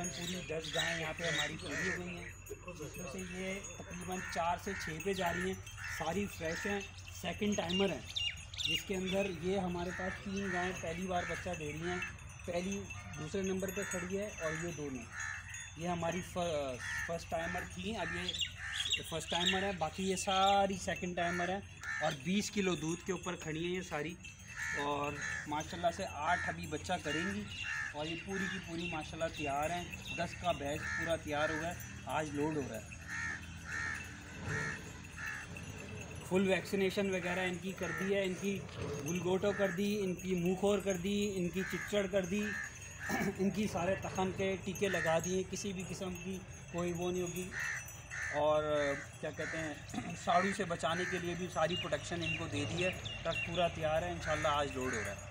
तकरीबन पूरी दस गायें यहाँ पे हमारी पूरी हो गई हैं। जिसमें से ये तकरीबन चार से छः पे जा रही हैं। सारी फ्रेश हैं सेकंड टाइमर हैं। जिसके अंदर ये हमारे पास तीन गायें पहली बार बच्चा दे रही हैं। पहली दूसरे नंबर पे खड़ी है और ये दोनों ये हमारी फ़र्स्ट टाइमर थी, अब ये फ़र्स्ट टाइमर है। बाकी ये सारी सेकंड टाइमर है और 20 किलो दूध के ऊपर खड़ी हैं ये सारी। और माशाल्लाह से आठ अभी बच्चा करेंगी और ये पूरी की पूरी माशाल्लाह तैयार हैं। दस का बैच पूरा तैयार हुआ है। आज लोड हो रहा है। फुल वैक्सीनेशन वगैरह इनकी कर दी है। इनकी गुलगोटो कर दी, इनकी मुँहखोर कर दी, इनकी चिच्चड़ कर दी, इनकी सारे तखम के टीके लगा दिए। किसी भी किस्म की कोई वो नहीं होगी। और क्या कहते हैं साड़ी से बचाने के लिए भी सारी प्रोटेक्शन इनको दे दी है। ट्रक पूरा तैयार है। इंशाल्लाह आज लोड हो रहा है।